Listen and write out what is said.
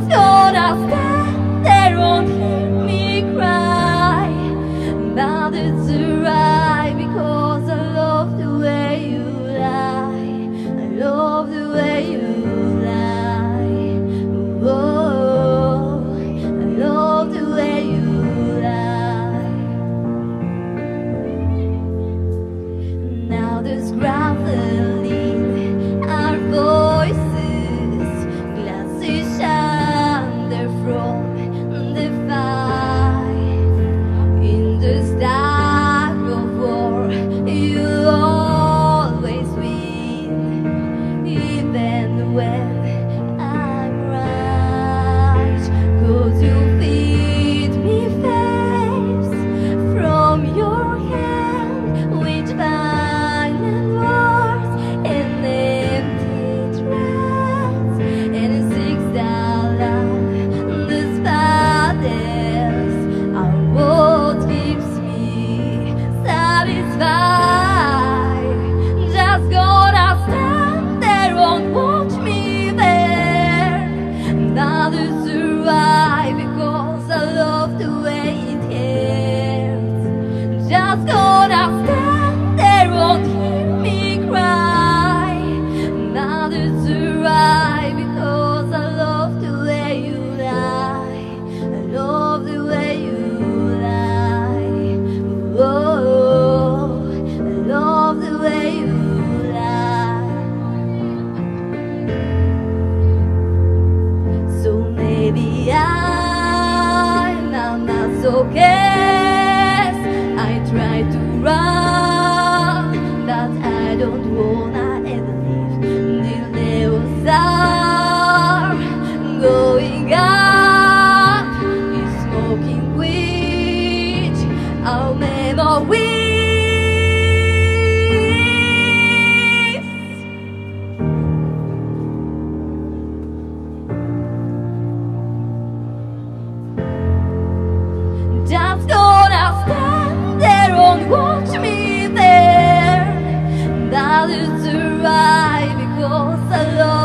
stand there won't hear me cry. Because I love the way you lie. I love the way you you focus. I try to run But I don't wanna Just gonna stand there and watch me there. That is right because I love